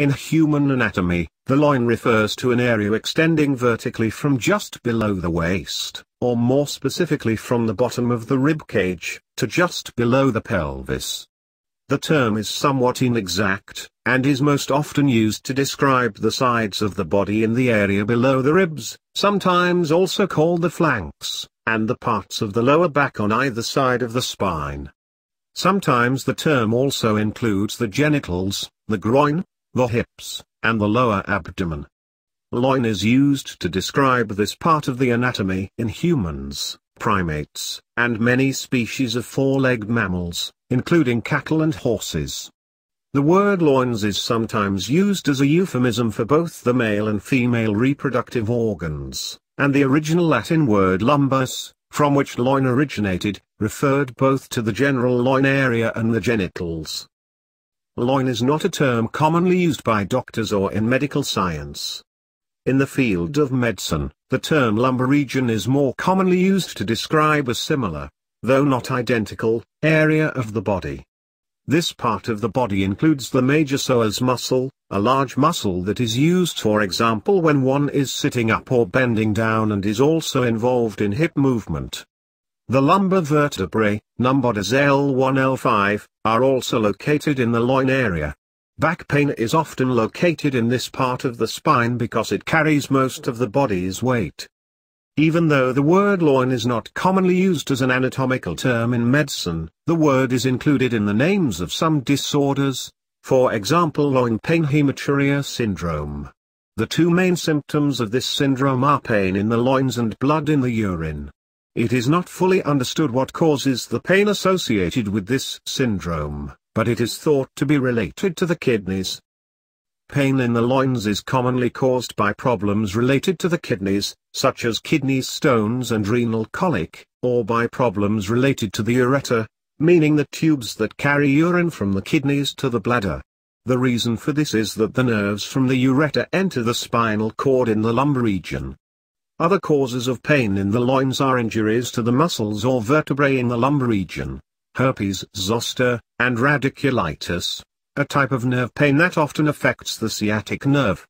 In human anatomy, the loin refers to an area extending vertically from just below the waist, or more specifically from the bottom of the rib cage, to just below the pelvis. The term is somewhat inexact, and is most often used to describe the sides of the body in the area below the ribs, sometimes also called the flanks, and the parts of the lower back on either side of the spine. Sometimes the term also includes the genitals, the groin, the hips, and the lower abdomen. Loin is used to describe this part of the anatomy in humans, primates, and many species of four-legged mammals, including cattle and horses. The word loins is sometimes used as a euphemism for both the male and female reproductive organs, and the original Latin word lumbus, from which loin originated, referred both to the general loin area and the genitals. Loin is not a term commonly used by doctors or in medical science. In the field of medicine, the term lumbar region is more commonly used to describe a similar, though not identical, area of the body. This part of the body includes the major psoas muscle, a large muscle that is used for example when one is sitting up or bending down and is also involved in hip movement. The lumbar vertebrae, numbered as L1 L5, are also located in the loin area. Back pain is often located in this part of the spine because it carries most of the body's weight. Even though the word loin is not commonly used as an anatomical term in medicine, the word is included in the names of some disorders, for example loin pain hematuria syndrome. The two main symptoms of this syndrome are pain in the loins and blood in the urine. It is not fully understood what causes the pain associated with this syndrome, but it is thought to be related to the kidneys. Pain in the loins is commonly caused by problems related to the kidneys, such as kidney stones and renal colic, or by problems related to the ureter, meaning the tubes that carry urine from the kidneys to the bladder. The reason for this is that the nerves from the ureter enter the spinal cord in the lumbar region, other causes of pain in the loins are injuries to the muscles or vertebrae in the lumbar region, herpes zoster, and radiculitis, a type of nerve pain that often affects the sciatic nerve.